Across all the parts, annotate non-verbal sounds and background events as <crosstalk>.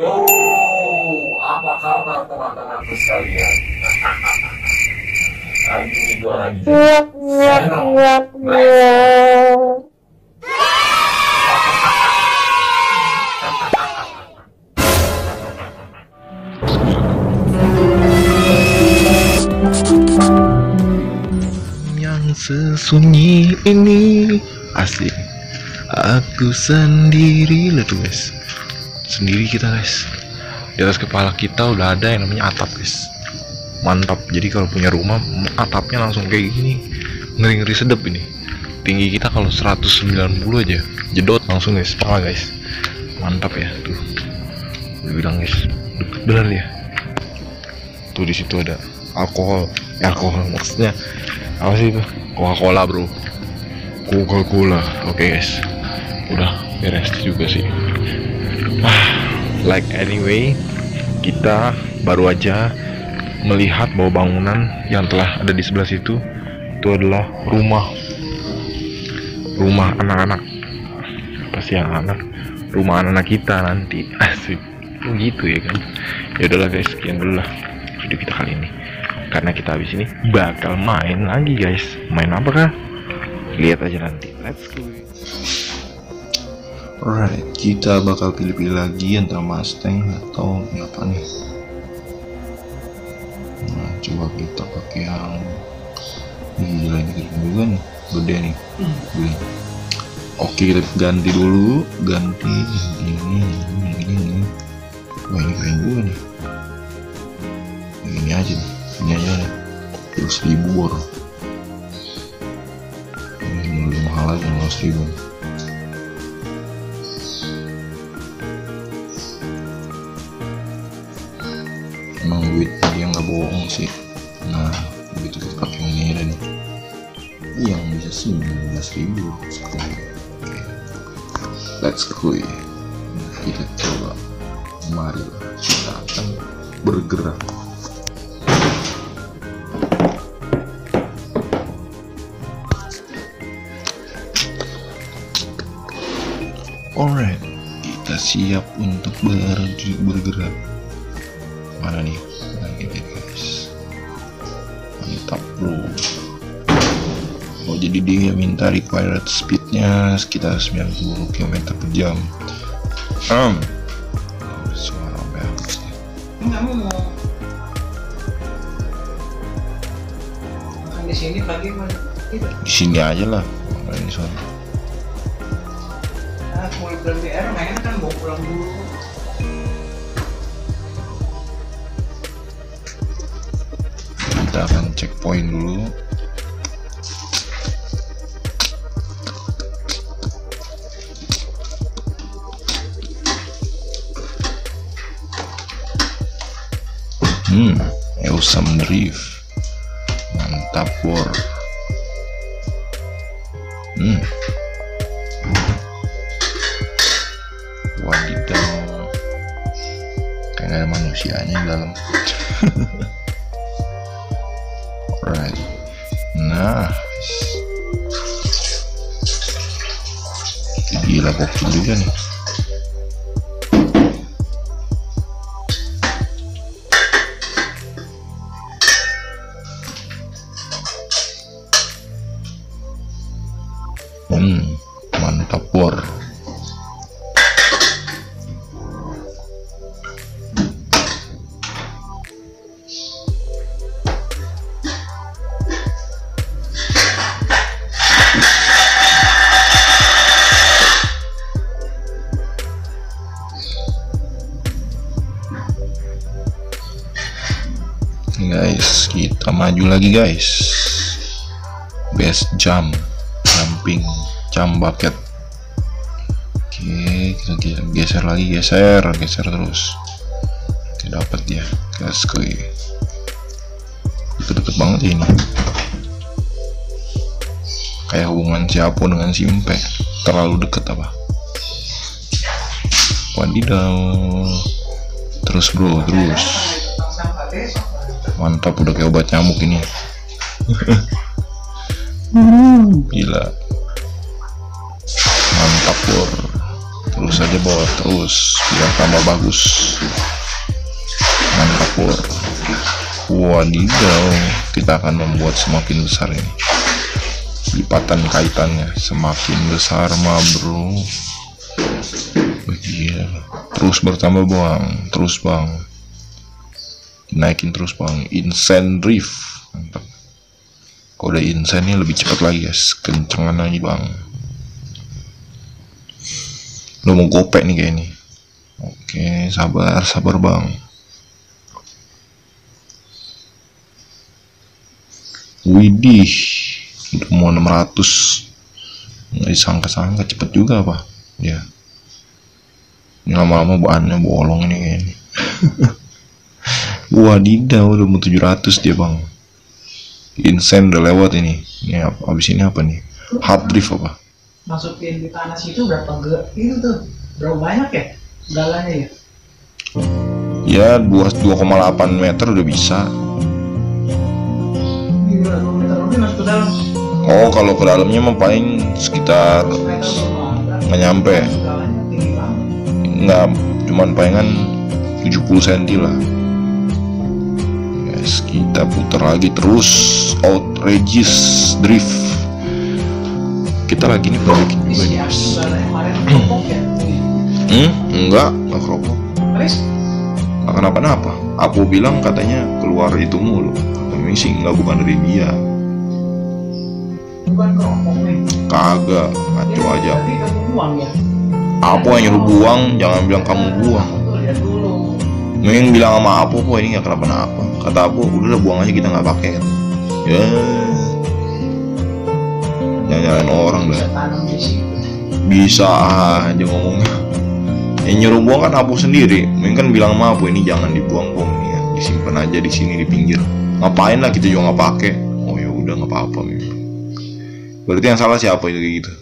Oh, apa kabar teman-temanku sekalian? <laughs> Hari ini gua lagi yang sesunyi ini asli aku sendiri. Lah tuh guys sendiri kita guys. Di atas kepala kita udah ada yang namanya atap guys. Mantap. Jadi kalau punya rumah atapnya langsung kayak gini. Ngeri ngeri sedep ini. Tinggi kita kalau 190 aja. Jedot langsung guys. Pala guys. Mantap ya tuh. Gue bilang guys bener ya? Tuh di situ ada alkohol. Eh, alkohol maksudnya apa sih itu? Coca Cola bro. Coca Cola oke guys. Udah beres juga sih like anyway kita baru aja melihat bahwa bangunan yang telah ada di sebelah situ itu adalah rumah. Rumah anak-anak. Apa sih yang anak rumah anak-anak kita nanti. <laughs> Asik. Oh, gitu ya kan? Ya udahlah guys sekian dulu lah video kita kali ini. Karena kita habis ini bakal main lagi guys. Main apa kah? Lihat aja nanti. Let's go Alright, kita bakal pilih-pilih lagi antara Mustang atau apa nih? Nah, coba kita pakai yang gila ini keren juga nih, gede nih. Oke, kita ganti dulu, ganti ini, ini, ini, ini. Wah, ini keren juga nih. Ini aja nih, ini aja nih. Terus ribu bor. Ini lebih mahal aja, nggak ribu. Sih. Nah begitu kita pakai yang ini ada nih. Yang bisa sembilan belas ribu sekali oke let's go ya. Kita coba. Mari kita akan bergerak. Alright kita siap untuk ber- bergerak dia minta required speednya sekitar 90 km per jam. Um suara bagus nih di sini pagi mana? Di sini aja lah ini suara Nah, mau bilang BR main kan mau pulang dulu. kita akan checkpoint dulu hmm awesome drift mantap war hmm wadidaw kayak gak ada manusianya di dalam <laughs> Alright. Nah. Gila gokil juga nih. Hmm, mantap war. guys kita maju lagi guys best jump jumping jump bucket. Oke kita ge- geser lagi geser geser terus. Oke dapat ya gas ke deket-deket banget ini. Kayak hubungan siapa dengan simpe terlalu deket apa? Wadidaw. Terus bro terus. Mantap udah kayak obat nyamuk ini. <laughs> Gila bor terus aja bawa terus biar tambah bagus. Mantap pur wadidaw kita akan membuat semakin besar ini. Lipatan kaitannya semakin besar mah bro. Gila. terus bertambah bang. Terus bang. Naikin terus bang. Insane drift mantap. Insane nya lebih cepat lagi guys. Kencengan lagi bang lo mau gopek nih kayak ini oke sabar sabar bang. Widih udah mau 600 nggak disangka-sangka cepet juga apa ya. Ini lama-lama bahannya bolong ini kayaknya. Wadidaw udah mau 700 dia bang. Insane udah lewat ini. Ini abis ini apa nih? Hard drift apa masukin di tanah situ berapa ge? Itu tuh berapa banyak ya galanya ya? Ya 2 2,8 meter udah bisa. Udah dua meter lebih masuk ke dalam. Oh kalau ke dalamnya mah paling sekitar nggak nyampe nggak cuman palingan 70 cm lah. Guys kita putar lagi terus outrageous drift kita lagi nih keropok ya hmm? Enggak enggak keropok nggak kenapa-napa. Aku bilang katanya keluar itu mulu. Tapi sih nggak bukan dari dia. Bukan keropok kagak ngaco aja. buang ya? Apa yang nyuruh buang? Jangan bilang kamu buang. Mending bilang sama Apo kok ini nggak kenapa-napa. Kata Apo udah buang aja kita nggak pakai. Ya. Jangan nyalain orang dah. bisa aja ngomongnya. Yang nyuruh buang kan Apo sendiri. Mending kan bilang sama Apo ini jangan dibuang ini ya. Disimpan aja di sini di pinggir. Ngapain lah kita juga nggak pakai. Oh ya udah nggak apa-apa. Berarti yang salah siapa itu kayak gitu?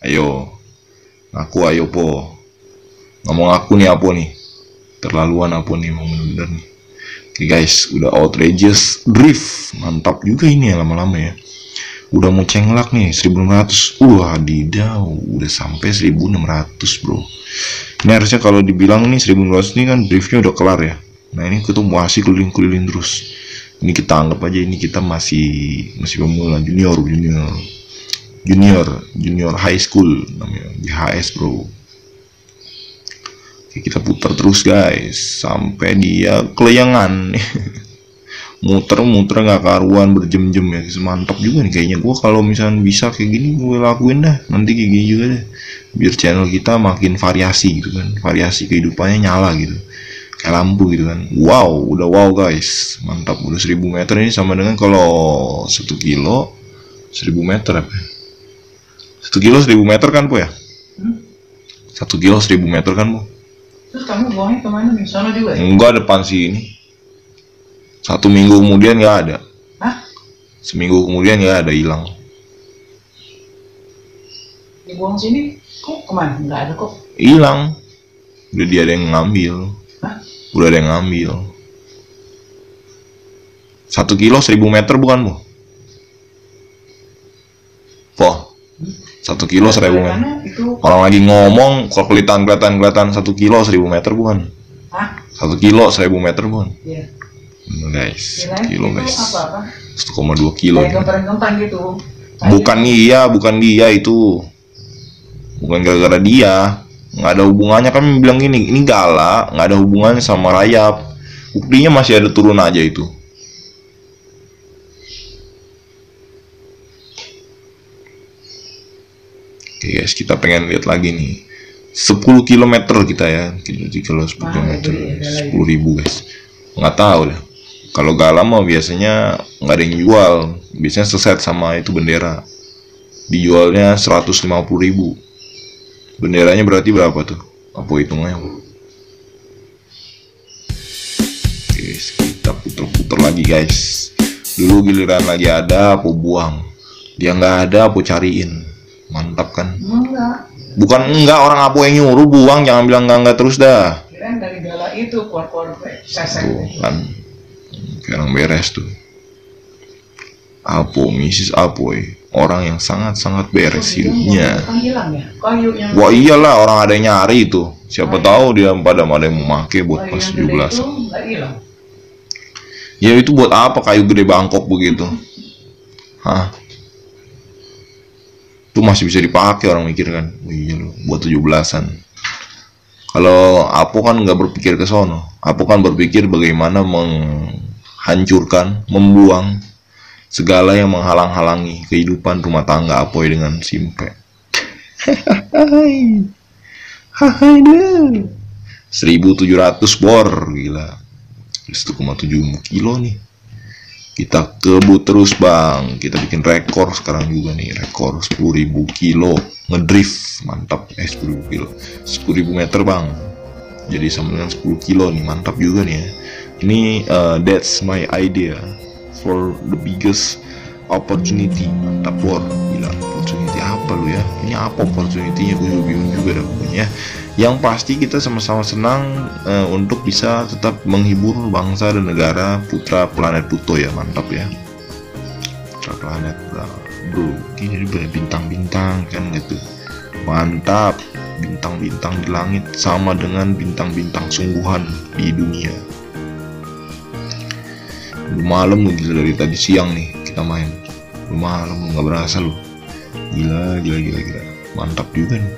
Ayo, ngaku ayo po. Nggak mau ngaku nih Apo nih terlaluan apa nih mau bener-bener nih Oke guys udah outrageous drift mantap juga ini ya lama-lama ya udah mau cenglak nih 1600 wah didaw udah sampai 1600 bro. Ini harusnya kalau dibilang nih 1600 ini kan driftnya udah kelar ya. Nah ini kita masih keliling-keliling terus. Ini kita anggap aja ini kita masih masih pemula junior junior. Junior junior high school namanya JHS bro. Oke, kita putar terus guys. Sampai dia keleyangan <laughs> muter-muter nggak karuan berjam-jam ya. Mantap juga nih kayaknya. Gua kalau misalnya bisa kayak gini gue lakuin dah. Nanti kayak gini juga deh. Biar channel kita makin variasi gitu kan. Variasi kehidupannya nyala gitu. Kayak lampu gitu kan. Wow udah wow guys. Mantap. Udah 1000 meter ini sama dengan kalau satu kilo 1000 meter apa satu kilo 1000 meter kan po ya? Hmm? satu kilo 1000 meter kan po? Terus kamu buangnya ke mana nih? Sana juga ya? Enggak depan sini. Satu minggu kemudian nggak ada. Hah? Seminggu kemudian nggak ada hilang. dibuang sini kok ke mana nggak ada kok Hilang. Udah dia ada yang ngambil. Hah? Udah ada yang ngambil. Satu kilo seribu meter bukan bu? Po. Satu kilo seribu meter. Itu Orang lagi ngomong kok kelihatan kelihatan kelihatan satu kilo seribu meter bukan? ah Satu kilo seribu meter bukan? iya Hmm, guys, Kirain kilo guys, apa apa 1,2 kilo. kayak gitu Bukan iya, bukan dia itu. Bukan gara-gara dia. Nggak ada hubungannya kan bilang gini, ini gala, nggak ada hubungannya sama rayap. Buktinya masih ada turun aja itu. Oke guys, kita pengen lihat lagi nih. 10 km kita ya, kita kalau 10 km, 10 ribu guys. Nggak tahu deh. Kalau gala mah biasanya nggak ada yang jual. Biasanya seset sama itu bendera. Dijualnya 150 ribu. Benderanya berarti berapa tuh? Apa hitungannya? Bu? Oke, kita puter-puter lagi guys. Dulu giliran lagi ada, aku buang. Dia nggak ada, aku cariin. Mantap kan? enggak Bukan enggak orang apa yang nyuruh buang, jangan bilang enggak enggak terus dah. kirain dari gala itu keluar-keluar sesek Tuh kan, sekarang beres tuh. Apo, Mrs. Apoy. orang yang sangat-sangat beres hidupnya ya? Wah iyalah orang ada yang nyari itu siapa tahu dia pada ada yang mau make buat pas yang gede 17 itu nggak hilang. ya itu buat apa kayu gede bangkok begitu <laughs> hah itu masih bisa dipakai orang mikir kan oh, iya loh buat 17-an kalau Apo kan nggak berpikir ke sono Apo kan berpikir bagaimana menghancurkan membuang segala yang menghalang-halangi kehidupan rumah tangga Apoy dengan Simpe. Hai Hai deh 1700 bor gila. 1,7 kilo nih. Kita kebut terus bang. Kita bikin rekor sekarang juga nih. Rekor 10.000 kilo. Ngedrift mantap eh 10.000 kilo. 10.000 meter bang. Jadi sama dengan 10 kilo nih. Mantap juga nih ya ini uh, that's my idea for the biggest opportunity mantap bor gila opportunity apa lu ya? Ini apa opportunity-nya? Gue juga bingung juga dah pokoknya yang pasti kita sama-sama senang eh, untuk bisa tetap menghibur bangsa dan negara putra planet Pluto ya mantap ya. Putra planet bro. Ini banyak bintang-bintang kan gitu. Mantap. Bintang-bintang di langit sama dengan bintang-bintang sungguhan di dunia udah malam lu gila dari tadi siang nih kita main. Udah malam lu nggak berasa lu. Gila gila gila gila. Mantap juga nih.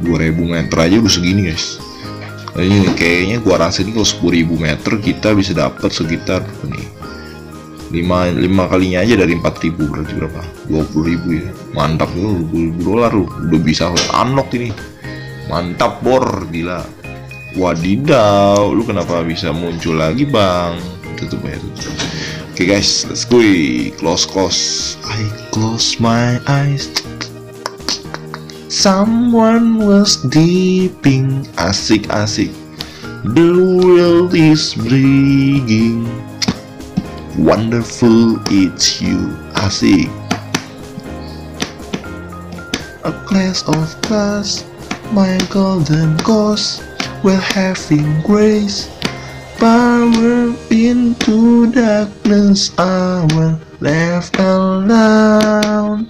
2000 meter aja udah segini guys. Ini kayaknya gua rasa ini kalau 10.000 meter kita bisa dapat sekitar nih 5, 5 kalinya aja dari 4000 berarti berapa? 20.000 ya. Mantap lu 20.000 dolar lu. Udah bisa unlock ini. Mantap bor. Gila. Wadidaw lu kenapa bisa muncul lagi bang oke guys let's go. Close close. I close my eyes. Someone was dipping. Asik asik. The world is breathing Wonderful it's you. Asik. A glass of glass. My golden ghost. Well having grace Power into darkness I will left alone.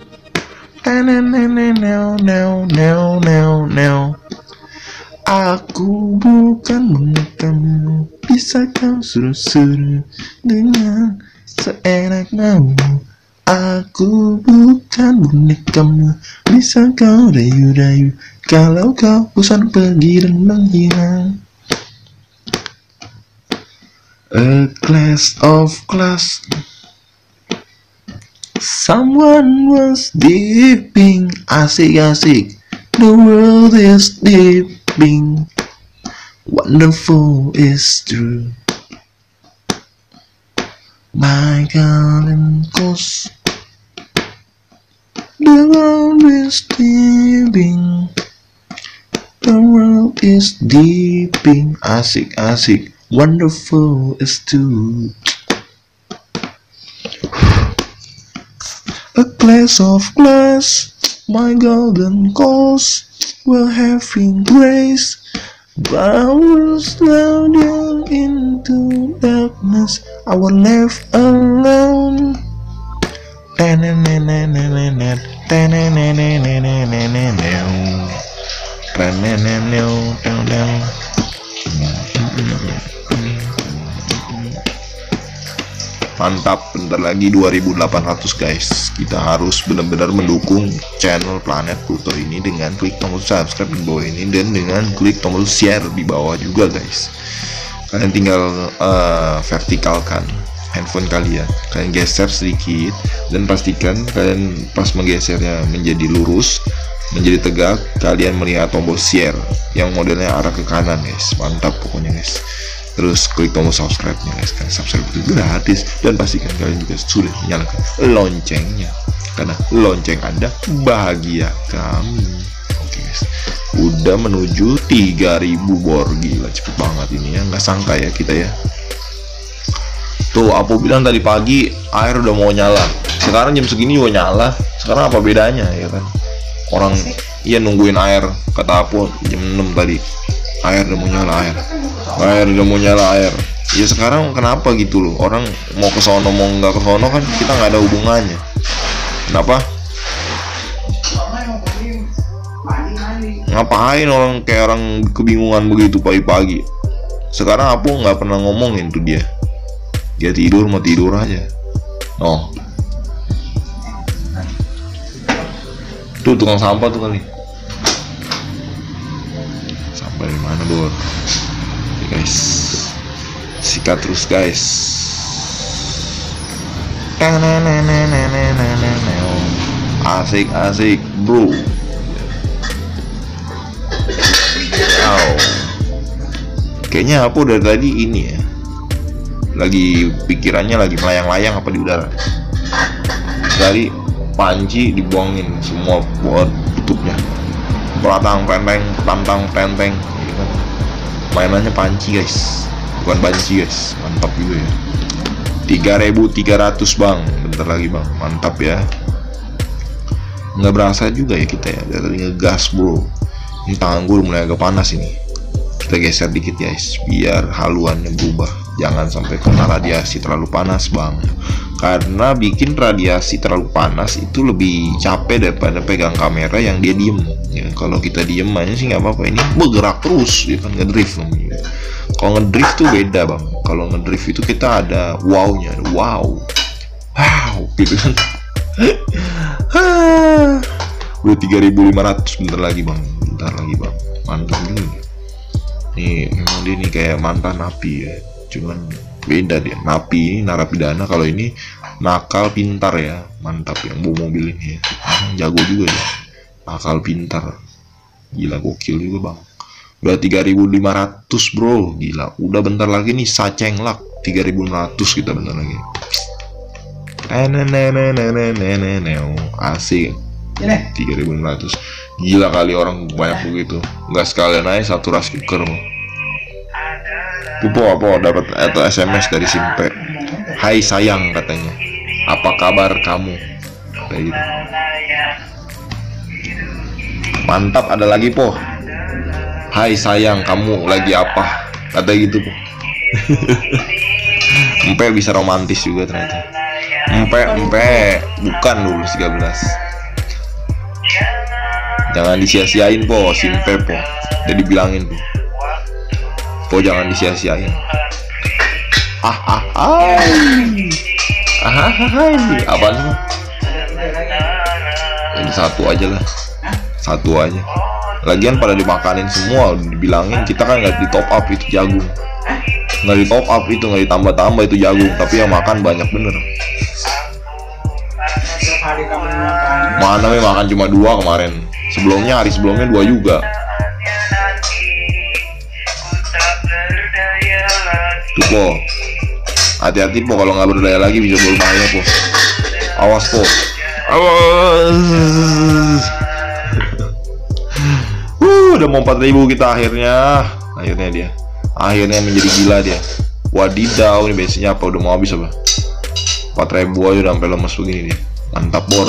Now now now now now Aku bukan mengekamu Bisa kau suruh-suruh Dengan seenak mau Aku bukan bonekamu Bisa kau rayu-rayu Kalau kau bosan pergi dan menghilang A glass of glass Someone was dipping. Asik asik The world is dipping. Wonderful is true. My golden ghost The world is dipping. The world is dipping. Asik asik Wonderful is to A glass of glass, my golden ghost will having grace. Flowers slow down into darkness, I was left alone. Mantap bentar lagi 2800 guys. Kita harus benar-benar mendukung channel planet Pluto ini dengan klik tombol subscribe di bawah ini dan dengan klik tombol share di bawah juga guys. Kalian tinggal uh, vertikalkan handphone kalian. Kalian geser sedikit dan pastikan kalian pas menggesernya menjadi lurus menjadi tegak kalian melihat tombol share yang modelnya arah ke kanan guys. Mantap pokoknya guys terus klik tombol subscribe nya guys karena subscribe itu gratis. Dan pastikan kalian juga sudah menyalakan loncengnya karena lonceng anda bahagia kami. Oke guys. Udah menuju 3000 bor. Gila cepet banget ini ya. Nggak sangka ya kita ya. Tuh aku bilang tadi pagi air udah mau nyala. Sekarang jam segini juga nyala. Sekarang apa bedanya ya kan? Orang iya nungguin air kata aku jam 6 tadi air udah mau nyala air. Air udah mau nyala air. Ya sekarang kenapa gitu loh? Orang mau ke sono mau nggak ke sono kan kita nggak ada hubungannya. Kenapa? Ngapain orang kayak orang kebingungan begitu pagi-pagi? Sekarang aku nggak pernah ngomongin tuh dia. Dia tidur mau tidur aja. Oh. Tuh tukang sampah tuh kali sampah dari mana bor Oke, guys sikat terus guys. Asik asik bro. Wow. Kayaknya aku dari tadi ini ya. Lagi pikirannya lagi melayang-layang apa di udara. Dari panci dibuangin semua buat tutupnya pelatang penteng pantang penteng gitu. Mainannya panci guys. Bukan banci guys. Mantap juga ya. 3300 bang. Bentar lagi bang. Mantap ya. Nggak berasa juga ya kita ya. Dari ngegas bro. Ini tangan gue mulai agak panas ini. Kita geser dikit guys biar haluannya berubah jangan sampai kena radiasi terlalu panas bang. Karena bikin radiasi terlalu panas itu lebih capek daripada pegang kamera yang dia diem. Ya kalau kita diem aja sih nggak apa-apa. Ini bergerak terus ya kan ngedrift. Namanya kalau ngedrift tuh beda bang. Kalau ngedrift itu kita ada wownya wow. Wow gitu kan. <laughs> Udah 3500 bentar lagi bang. Bentar lagi bang. Mantap juga nih memang dia nih kayak mantan napi ya cuman beda dia. Napi narapidana kalau ini nakal pintar ya. Mantap yang bu mobil ini ya. Ah, jago juga ya nakal pintar. Gila gokil juga bang. Udah 3500 bro. Gila. Udah bentar lagi nih saceng lak. 3500 kita bentar lagi. Asik. 3500 gila kali orang banyak begitu. Nggak sekalian aja satu rice cooker. Pupo apa? Dapat atau SMS dari Simpe Hai sayang katanya. Apa kabar kamu? Kayak gitu. Mantap ada lagi po. Hai sayang kamu lagi apa? Kata gitu po. <laughs> Empe bisa romantis juga ternyata. Empe empe bukan dulu 13 jangan disia-siain po simpe po. Jadi bilangin po po jangan disia-siain. Ah ah ah. Ah ah ah apaan sih Po? ini satu aja lah. Satu aja. Lagian pada dimakanin semua dibilangin kita kan nggak di top up itu jagung. Nggak di top up itu nggak ditambah tambah itu jagung tapi yang makan banyak bener. Mana makan cuma dua kemarin? Sebelumnya hari sebelumnya dua juga po hati-hati po kalau nggak berdaya lagi bisa berbahaya po awas po awas. Uh, udah mau 4000 kita akhirnya. Akhirnya dia. Akhirnya menjadi gila dia. Wadidaw ini biasanya apa? Udah mau habis apa? 4000 aja udah sampai lemes begini dia mantap bor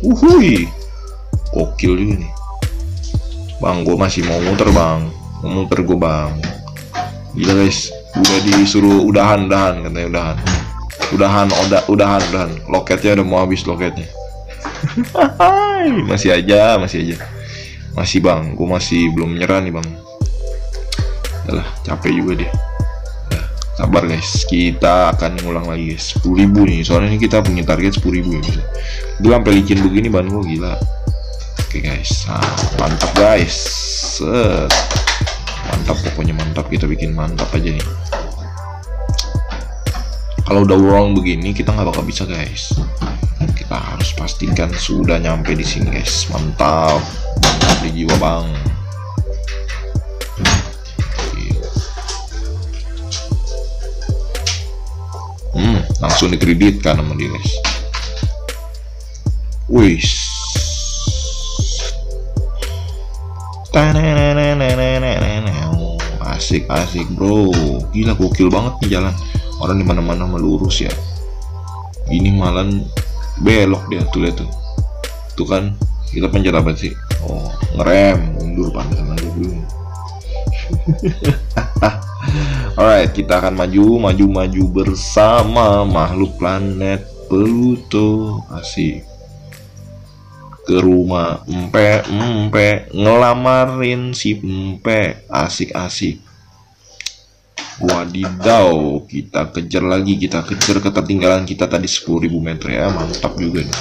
uhui gokil juga nih. Bang gue masih mau muter bang. Mau muter gue bang. Gila guys udah disuruh udahan udahan katanya udahan. Udahan udah udahan udahan. Loketnya udah mau habis loketnya. Masih aja masih aja. Masih bang. Gue masih belum menyerah nih bang. Yalah, capek juga dia. Nah, sabar guys. Kita akan ngulang lagi guys. 10.000 nih. Soalnya ini kita punya target 10.000 ya guys. Gue sampai licin begini ban gue gila. Oke guys. Nah, mantap guys. Set. Mantap pokoknya mantap kita bikin mantap aja nih. Kalau udah wrong begini kita nggak bakal bisa guys. Kita harus pastikan sudah nyampe di sini guys. Mantap. Mantap di jiwa bang. Hmm langsung dikreditkan sama dia guys. Wih asik asik bro. Gila gokil banget nih jalan. Orang di mana mana melurus ya. Ini malan belok dia tuh lihat tuh. Tuh kan kita pencet apa sih? Oh ngerem mundur pantesan aja belum <laughs> alright kita akan maju maju maju bersama makhluk planet Pluto. Asik. Ke rumah empe empe ngelamarin si empe asik-asik wadidaw kita kejar lagi kita kejar ketertinggalan kita tadi 10.000 meter ya mantap juga nih.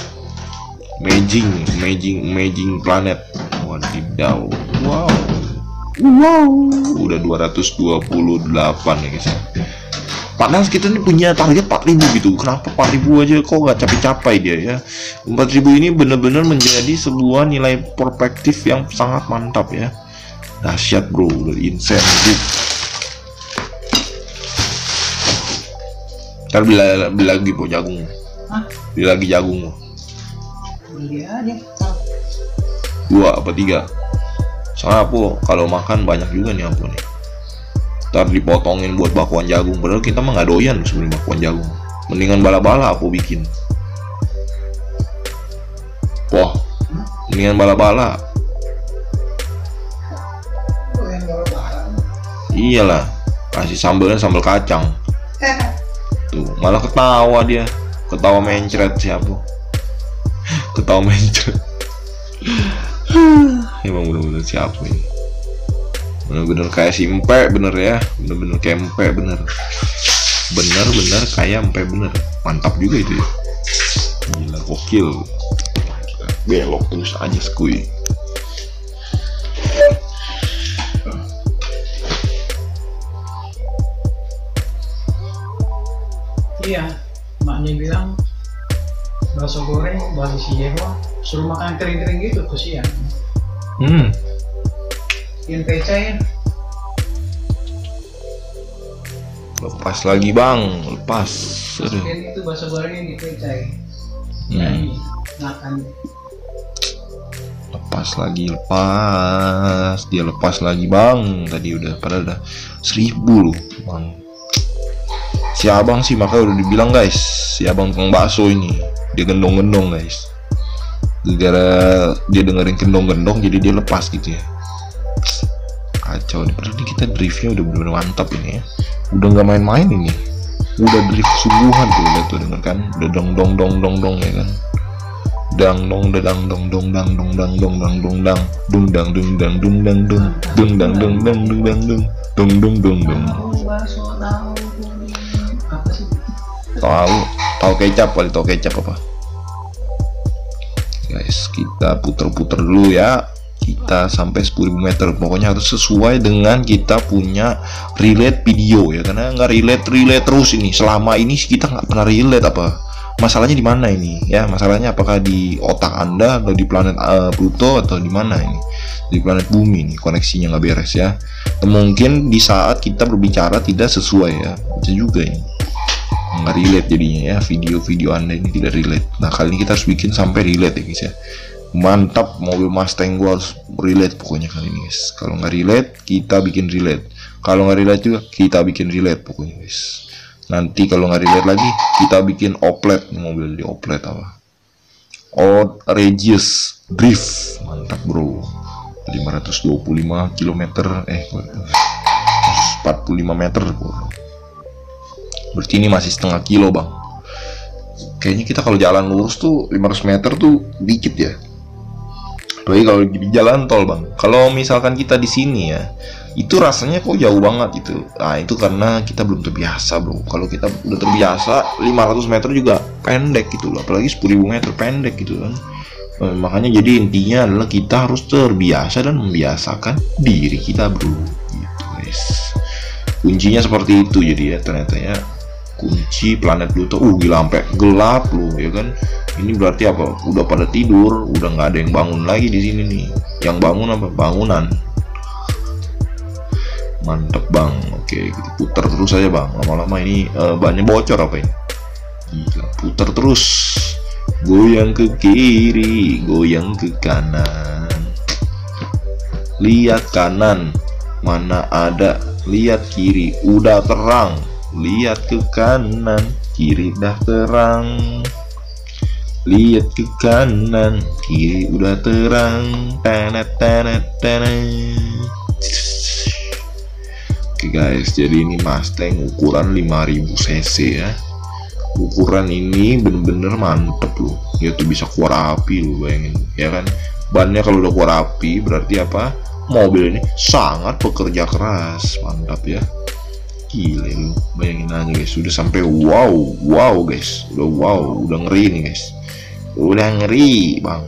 Amazing amazing amazing planet. Wadidaw. Wow. Wow. Udah 228 ya guys. Ya Padahal kita ini punya target 4000 gitu. Kenapa 4000 aja kok nggak capai-capai dia ya? 4000 ini benar-benar menjadi sebuah nilai perspektif yang sangat mantap ya. Dahsyat bro, udah insentif Ntar beli, beli lagi po jagung. Hah? Beli lagi jagung beli aja. Dua apa tiga? Soalnya po kalau makan banyak juga nih apa nih. Ntar dipotongin buat bakwan jagung. Padahal kita mah nggak doyan sebenarnya bakwan jagung. Mendingan bala-bala aku bikin. Wah Mendingan bala-bala. Iyalah Kasih sambelnya sambal kacang <laughs> Tuh malah ketawa dia. Ketawa mencret siapa <laughs> Ketawa mencret. <sighs> Emang bener-bener siapa ini. Bener-bener kayak si empe bener ya. Bener-bener kayak empe bener. Bener-bener kayak empe bener. Mantap juga itu ya. Gila gokil. Belok terus aja skuy iya maknya bilang bakso goreng bakso si Jeho suruh makan kering-kering gitu kesian. Hmm. Yang pecain Lepas lagi bang. Lepas. Aduh. itu bakso gorengnya di pecai Hmm. Makan. Lepas lagi lepas. Dia lepas lagi bang. Tadi udah padahal udah seribu loh bang si abang sih makanya udah dibilang guys. Si abang tukang bakso ini dia gendong-gendong guys. Gara dia dengerin gendong-gendong jadi dia lepas gitu ya. Kacau nih ini kita driftnya udah bener-bener mantap ini ya. Udah nggak main-main ini. Udah drift sungguhan tuh udah tuh denger kan? Udah dong dong dong dong dong ya kan? Dang dong dang dong dong dang dong dang dong dang dong dang dung dang dung dang dung dang dung dung dang dung dang dung dang dung dung dung dung dung tahu bakso tahu apa sih? Tahu tahu kecap kali tahu kecap apa? Guys kita puter-puter dulu ya. Kita sampai 10.000 meter. Pokoknya harus sesuai dengan kita punya relate video ya. Karena nggak relate relate terus ini. Selama ini kita nggak pernah relate apa. Masalahnya di mana ini ya? Masalahnya apakah di otak anda atau di planet eh, Pluto atau di mana ini? Di planet bumi nih koneksinya nggak beres ya. Mungkin di saat kita berbicara tidak sesuai ya. Bisa juga ini nggak relate jadinya ya video-video anda ini tidak relate. Nah kali ini kita harus bikin sampai relate ya guys ya. Mantap mobil Mustang gua harus relate pokoknya kali ini guys. Kalau nggak relate kita bikin relate. Kalau nggak relate juga kita bikin relate pokoknya guys. Nanti kalau nggak relate lagi kita bikin oplet mobil di oplet apa? Outrageous Drift. Mantap bro. 525 km eh 45 meter bro berarti ini masih setengah kilo bang. Kayaknya kita kalau jalan lurus tuh 500 meter tuh dikit ya. Apalagi kalau di jalan tol bang. Kalau misalkan kita di sini ya itu rasanya kok jauh banget itu nah itu karena kita belum terbiasa bro. Kalau kita udah terbiasa 500 meter juga pendek gitu loh. Apalagi 10.000 meter pendek gitu kan. Eh, makanya jadi intinya adalah kita harus terbiasa dan membiasakan diri kita bro. Gitu guys. Kuncinya seperti itu jadi ya ternyata ya kunci planet Pluto uh gila sampai gelap loh ya kan? Ini berarti apa? Udah pada tidur udah nggak ada yang bangun lagi di sini nih. Yang bangun apa? Bangunan. Mantep bang. Oke kita putar terus aja bang. Lama-lama ini eh, banyak bocor apa ini? Gila putar terus. Goyang ke kiri goyang ke kanan. Lihat kanan. Mana ada lihat kiri. Udah terang lihat ke kanan kiri dah terang. Lihat ke kanan kiri udah terang. Tanet tanet tanet Oke guys jadi ini Mustang ukuran 5000 cc ya. Ukuran ini bener-bener mantep loh. Dia tuh bisa keluar api loh bayangin ya kan? Bannya kalau udah keluar api berarti apa? Mobil ini sangat bekerja keras mantap ya gile lu bayangin aja guys udah sampai wow wow guys. Udah wow udah ngeri nih guys. Udah ngeri bang.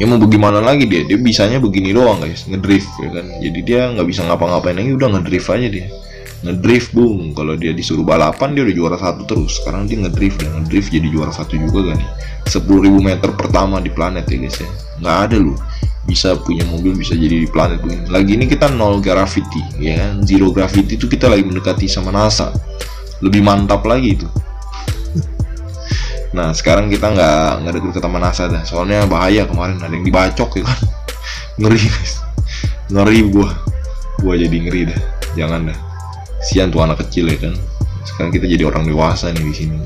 Ya mau bagaimana lagi dia? Dia bisanya begini doang guys ngedrift ya kan? Jadi dia nggak bisa ngapa-ngapain lagi udah ngedrift aja dia. Ngedrift bung kalau dia disuruh balapan dia udah juara satu terus. Sekarang dia ngedrift dan ngedrift jadi juara satu juga kan? Nih 10.000 meter pertama di planet ya guys ya. Nggak ada lu bisa punya mobil bisa jadi di planet begini lagi ini kita nol gravity ya kan? Zero gravity itu kita lagi mendekati sama NASA. Lebih mantap lagi itu. <laughs> Nah sekarang kita nggak nggak deket ke taman NASA dah. Soalnya bahaya kemarin ada yang dibacok ya kan? <laughs> Ngeri guys. Ngeri gua. Gua jadi ngeri dah. Jangan dah. Sian tuh anak kecil ya kan? Sekarang kita jadi orang dewasa nih di sini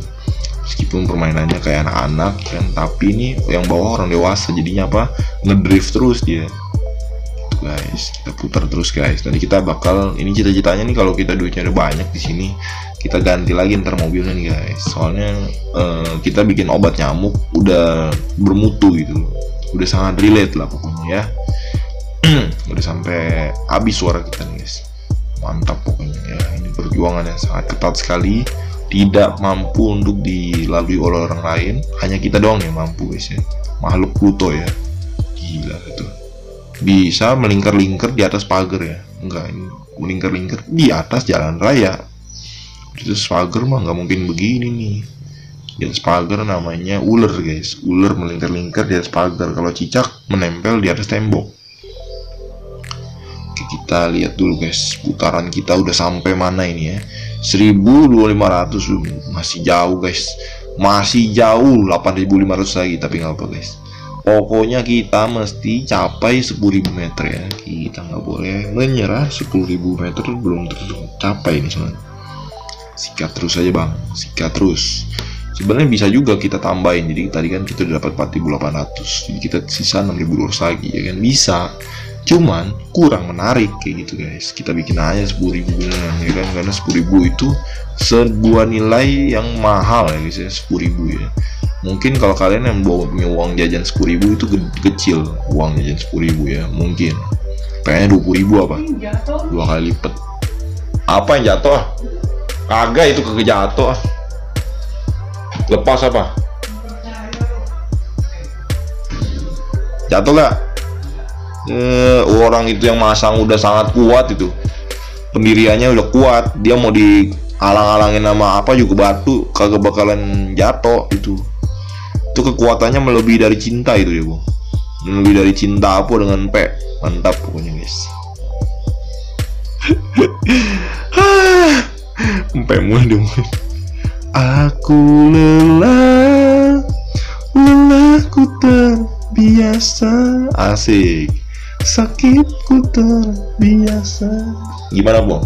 meskipun permainannya kayak anak-anak kan tapi ini yang bawa orang dewasa jadinya apa? Ngedrift terus dia. Guys kita putar terus guys. Nanti kita bakal ini cita-citanya nih kalau kita duitnya udah banyak di sini kita ganti lagi ntar mobilnya nih guys. Soalnya eh, kita bikin obat nyamuk udah bermutu gitu udah sangat relate lah pokoknya ya. <clears throat> Udah sampai habis suara kita nih guys. Mantap pokoknya ya. Ini perjuangan yang sangat ketat sekali tidak mampu untuk dilalui oleh orang lain hanya kita doang yang mampu guys ya. Makhluk Pluto ya. Gila itu bisa melingkar-lingkar di atas pagar ya. Enggak ini melingkar-lingkar di atas jalan raya. Itu pagar mah nggak mungkin begini nih. Di atas pagar namanya ular guys. Ular melingkar-lingkar di atas pagar. Kalau cicak menempel di atas tembok. Oke, kita lihat dulu guys. Putaran kita udah sampai mana ini ya 1500 masih jauh guys. Masih jauh 8500 lagi tapi nggak apa guys. Pokoknya kita mesti capai 10.000 meter ya. Kita nggak boleh menyerah 10.000 meter belum tercapai nih soalnya sikat terus aja bang. Sikat terus. Sebenarnya bisa juga kita tambahin. Jadi tadi kan kita dapat 4.800 jadi kita sisa 6.200 lagi ya kan? Bisa cuman kurang menarik kayak gitu guys. Kita bikin aja 10.000 beneran ya kan? Karena 10.000 itu sebuah nilai yang mahal ya guys ya. 10.000 ya. Mungkin kalau kalian yang bawa punya uang jajan 10.000 itu ge- kecil uang jajan 10.000 ya. Mungkin. Kayaknya 20.000 apa? Dua kali lipat. Apa yang jatuh? Kagak itu kagak lepas apa? Jatuh gak eh, orang itu yang masang udah sangat kuat itu. Pendiriannya udah kuat. Dia mau di alang-alangin sama apa juga batu kagak bakalan jatuh itu itu kekuatannya melebihi dari cinta itu ya bu. Melebihi dari cinta apa dengan P. Mantap pokoknya guys. <laughs> Empe mulai dong. Aku lelah Lelahku terbiasa. Asik Sakitku terbiasa. Gimana Bang?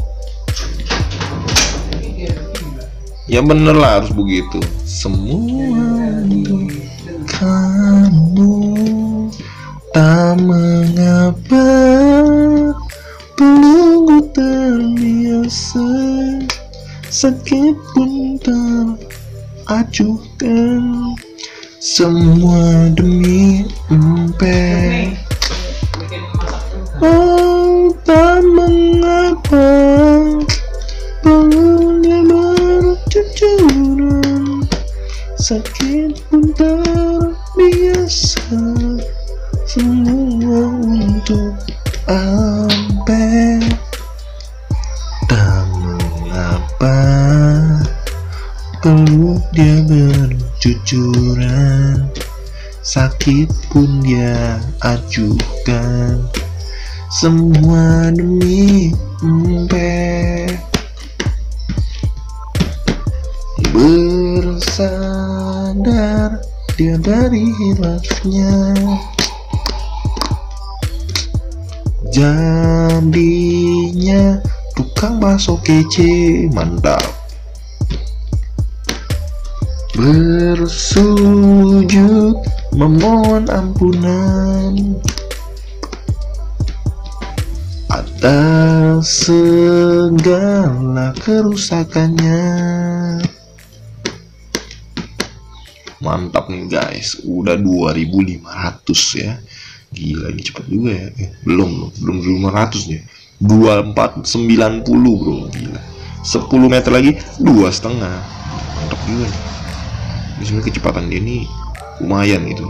Ya bener lah harus begitu. Semua kamu Tak mengapa Pelunggu terbiasa. Sakit pun teracuhkan. Semua demi empe Oh tak mengapa Pelungnya bercucuran Sakit pun terbiasa. Semua untuk ampe Tak mengapa Peluk dia bercucuran Sakit pun dia ajukan Semua demi empe Bersandar dia dari hilafnya. Jadinya tukang bakso kece mantap Bersujud memohon ampunan atas segala kerusakannya. Mantap nih guys. Udah 2500 ya. Gila ini cepet juga ya. Eh, belum belum. Belum 500 nih. 2490 bro. Gila. 10 meter lagi dua setengah. Mantap juga nih. Sebenarnya kecepatan dia ini lumayan gitu.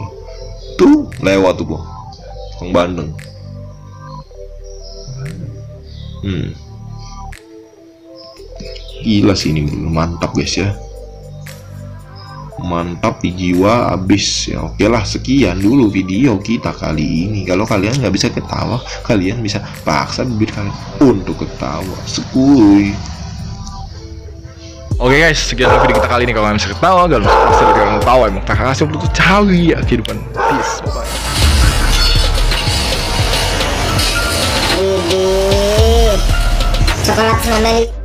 Tuh lewat tuh bro. Kang Bandeng hmm. Gila sih ini bro mantap guys ya. Mantap di jiwa abis ya oke lah sekian dulu video kita kali ini. Kalau kalian nggak bisa ketawa kalian bisa paksa bibir kalian untuk ketawa. Sekuy. Oke guys, sekian video kita kali ini. Kalau kalian bisa ketawa, kalau bisa kalian ketawa, emang tak kasih untuk cawi ya kehidupan. Peace, bye bye. そこのつま